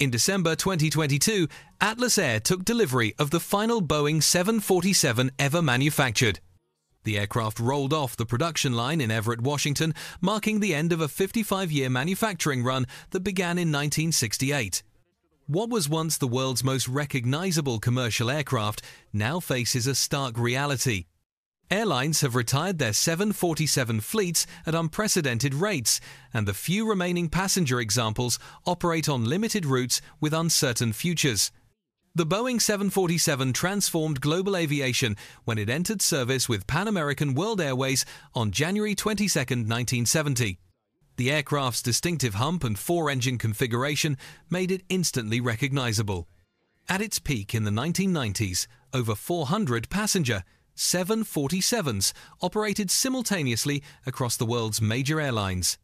In December 2022, Atlas Air took delivery of the final Boeing 747 ever manufactured. The aircraft rolled off the production line in Everett, Washington, marking the end of a 55 year manufacturing run that began in 1968. What was once the world's most recognizable commercial aircraft now faces a stark reality. Airlines have retired their 747 fleets at unprecedented rates, and the few remaining passenger examples operate on limited routes with uncertain futures. The Boeing 747 transformed global aviation when it entered service with Pan American World Airways on January 22, 1970. The aircraft's distinctive hump and four engine configuration made it instantly recognizable. At its peak in the 1990s, over 400 passenger 747s operated simultaneously across the world's major airlines.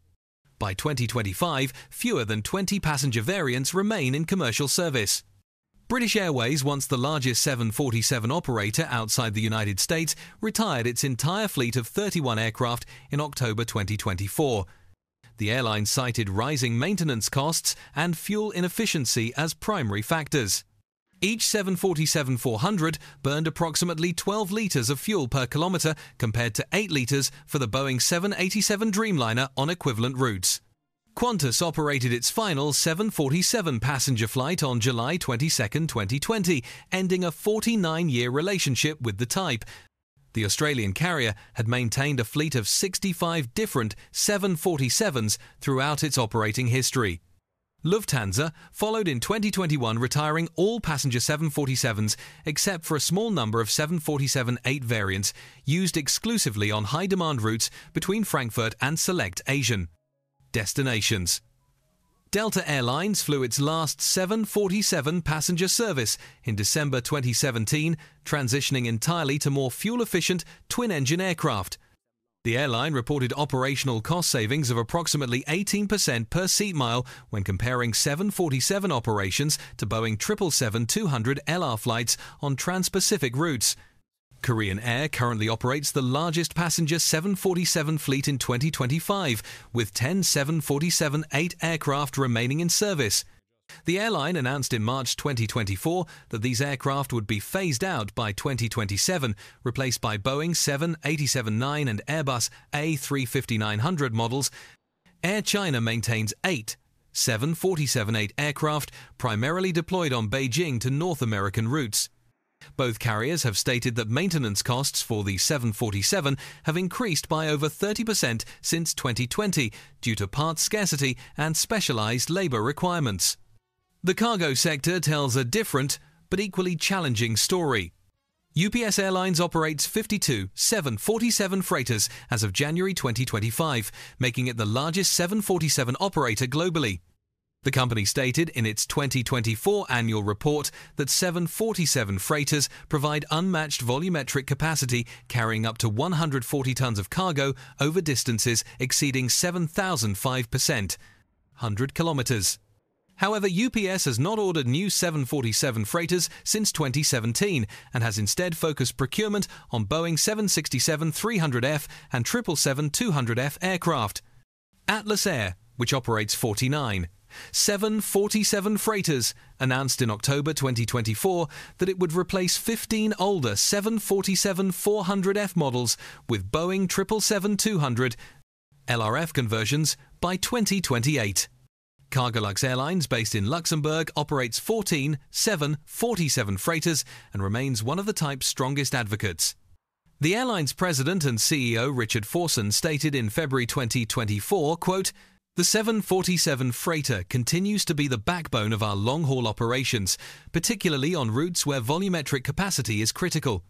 By 2025, fewer than 20 passenger variants remain in commercial service. British Airways, once the largest 747 operator outside the United States, retired its entire fleet of 31 aircraft in October 2024. The airline cited rising maintenance costs and fuel inefficiency as primary factors. Each 747-400 burned approximately 12 litres of fuel per kilometre compared to 8 litres for the Boeing 787 Dreamliner on equivalent routes. Qantas operated its final 747 passenger flight on July 22, 2020, ending a 49 year relationship with the type. The Australian carrier had maintained a fleet of 65 different 747s throughout its operating history. Lufthansa followed in 2021, retiring all passenger 747s except for a small number of 747 8 variants used exclusively on high demand routes between Frankfurt and select Asian destinations. Delta Airlines flew its last 747 passenger service in December 2017, transitioning entirely to more fuel efficient twin engine aircraft. The airline reported operational cost savings of approximately 18% per seat mile when comparing 747 operations to Boeing 777-200 LR flights on trans-Pacific routes. Korean Air currently operates the largest passenger 747 fleet in 2025, with 10 747-8 aircraft remaining in service. The airline announced in March 2024 that these aircraft would be phased out by 2027, replaced by Boeing 787-9 and Airbus A350-900 models. Air China maintains eight 747-8 aircraft, primarily deployed on Beijing to North American routes. Both carriers have stated that maintenance costs for the 747 have increased by over 30% since 2020 due to parts scarcity and specialized labor requirements. The cargo sector tells a different but equally challenging story. UPS Airlines operates 52 747 freighters as of January 2025, making it the largest 747 operator globally. The company stated in its 2024 annual report that 747 freighters provide unmatched volumetric capacity, carrying up to 140 tons of cargo over distances exceeding 7,005%, 100 kilometers. However, UPS has not ordered new 747 freighters since 2017 and has instead focused procurement on Boeing 767 300F and 777 200F aircraft. Atlas Air, which operates 49, 747 freighters, announced in October 2024 that it would replace 15 older 747 400F models with Boeing 777 200 LRF conversions by 2028. Cargolux Airlines, based in Luxembourg, operates 14 747 freighters and remains one of the type's strongest advocates. The airline's president and CEO Richard Forson stated in February 2024, quote, the 747 freighter continues to be the backbone of our long haul operations, particularly on routes where volumetric capacity is critical.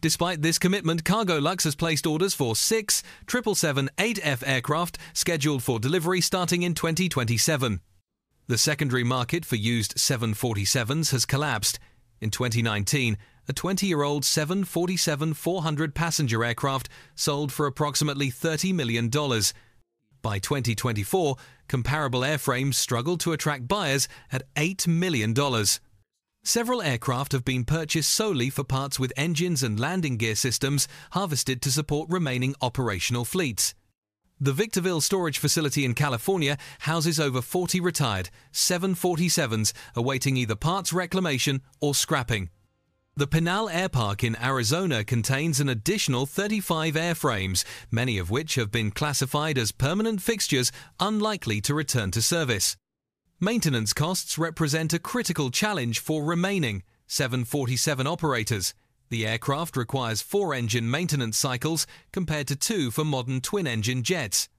Despite this commitment, Cargolux has placed orders for six 777-8F aircraft scheduled for delivery starting in 2027. The secondary market for used 747s has collapsed. In 2019, a 20-year-old 747-400 passenger aircraft sold for approximately $30 million. By 2024, comparable airframes struggled to attract buyers at $8 million. Several aircraft have been purchased solely for parts with engines and landing gear systems harvested to support remaining operational fleets. The Victorville storage facility in California houses over 40 retired 747s awaiting either parts reclamation or scrapping. The Pinal Airpark in Arizona contains an additional 35 airframes, many of which have been classified as permanent fixtures unlikely to return to service. Maintenance costs represent a critical challenge for remaining 747 operators. The aircraft requires four engine maintenance cycles compared to two for modern twin engine jets.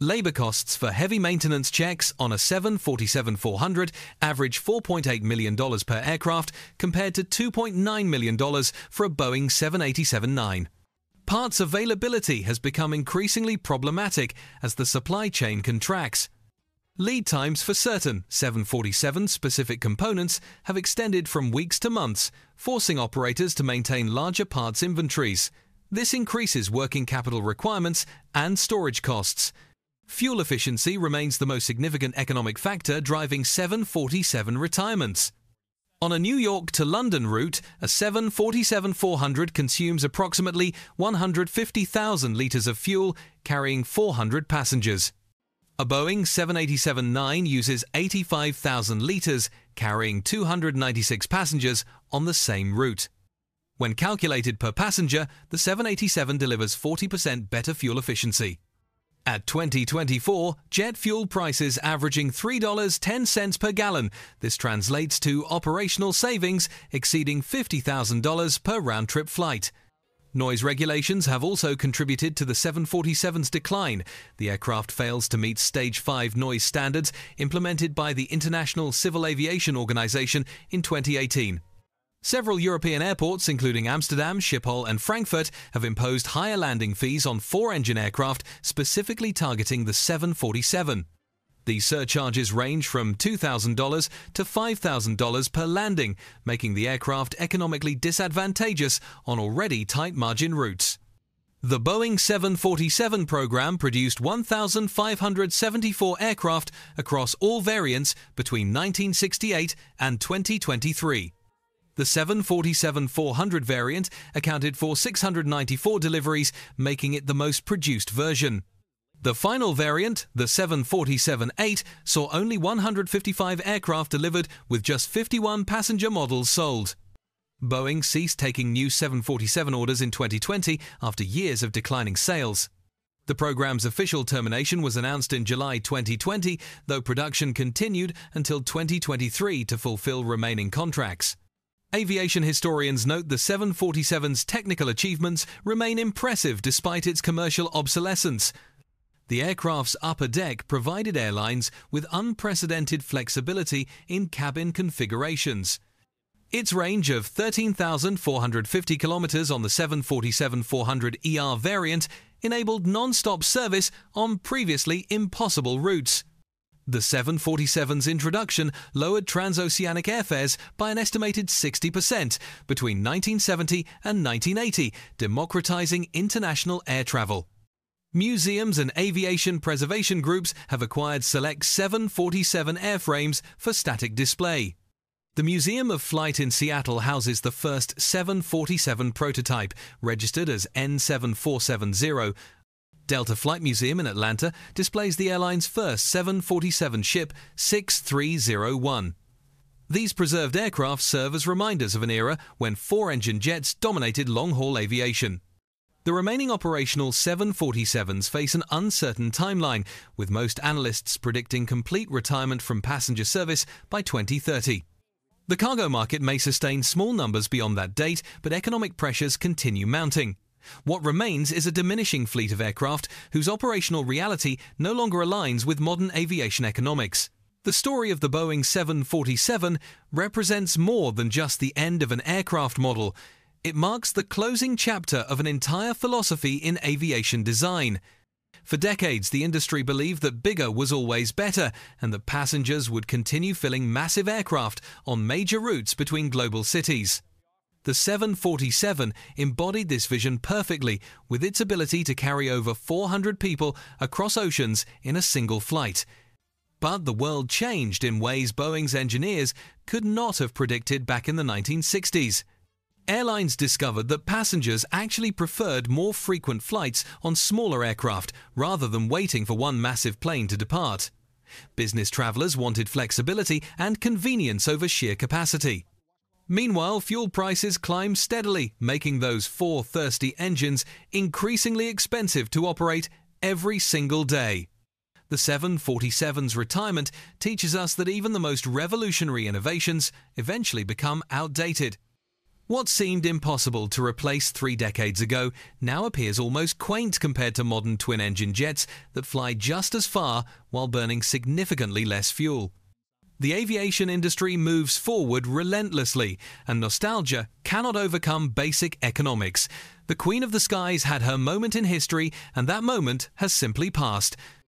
Labour costs for heavy maintenance checks on a 747 400 average $4.8 million per aircraft compared to $2.9 million for a Boeing 787 9. Parts availability has become increasingly problematic as the supply chain contracts. Lead times for certain 747 specific components have extended from weeks to months, forcing operators to maintain larger parts inventories. This increases working capital requirements and storage costs. Fuel efficiency remains the most significant economic factor driving 747 retirements. On a New York to London route, a 747-400 consumes approximately 150,000 litres of fuel, carrying 400 passengers. A Boeing 787-9 uses 85,000 litres, carrying 296 passengers on the same route. When calculated per passenger, the 787 delivers 40% better fuel efficiency. At 2024, jet fuel prices averaging $3.10 per gallon. This translates to operational savings exceeding $50,000 per round trip flight. Noise regulations have also contributed to the 747's decline. The aircraft fails to meet Stage 5 noise standards implemented by the International Civil Aviation Organization in 2018. Several European airports, including Amsterdam, Schiphol, and Frankfurt, have imposed higher landing fees on four engine aircraft specifically targeting the 747. These surcharges range from $2,000 to $5,000 per landing, making the aircraft economically disadvantageous on already tight margin routes. The Boeing 747 program produced 1,574 aircraft across all variants between 1968 and 2023. The 747-400 variant accounted for 694 deliveries, making it the most produced version. The final variant, the 747-8, saw only 155 aircraft delivered with just 51 passenger models sold. Boeing ceased taking new 747 orders in 2020 after years of declining sales. The program's official termination was announced in July 2020, though production continued until 2023 to fulfill remaining contracts. Aviation historians note the 747's technical achievements remain impressive despite its commercial obsolescence, the aircraft's upper deck provided airlines with unprecedented flexibility in cabin configurations. Its range of 13,450 kilometers on the 747-400 ER variant enabled non-stop service on previously impossible routes. The 747's introduction lowered transoceanic airfares by an estimated 60% between 1970 and 1980, democratizing international air travel. Museums and aviation preservation groups have acquired select 747 airframes for static display. The Museum of Flight in Seattle houses the first 747 prototype, registered as N7470. Delta Flight Museum in Atlanta displays the airline's first 747 ship, 6301. These preserved aircraft serve as reminders of an era when four engine jets dominated long haul aviation. The remaining operational 747s face an uncertain timeline, with most analysts predicting complete retirement from passenger service by 2030. The cargo market may sustain small numbers beyond that date, but economic pressures continue mounting. What remains is a diminishing fleet of aircraft whose operational reality no longer aligns with modern aviation economics. The story of the Boeing 747 represents more than just the end of an aircraft model. It marks the closing chapter of an entire philosophy in aviation design. For decades, the industry believed that bigger was always better and that passengers would continue filling massive aircraft on major routes between global cities. The 747 embodied this vision perfectly with its ability to carry over 400 people across oceans in a single flight. But the world changed in ways Boeing's engineers could not have predicted back in the 1960s. Airlines discovered that passengers actually preferred more frequent flights on smaller aircraft rather than waiting for one massive plane to depart. Business travellers wanted flexibility and convenience over sheer capacity. Meanwhile, fuel prices climbed steadily, making those four thirsty engines increasingly expensive to operate every single day. The 747's retirement teaches us that even the most revolutionary innovations eventually become outdated. What seemed impossible to replace three decades ago now appears almost quaint compared to modern twin engine jets that fly just as far while burning significantly less fuel. The aviation industry moves forward relentlessly, and nostalgia cannot overcome basic economics. The Queen of the Skies had her moment in history, and that moment has simply passed.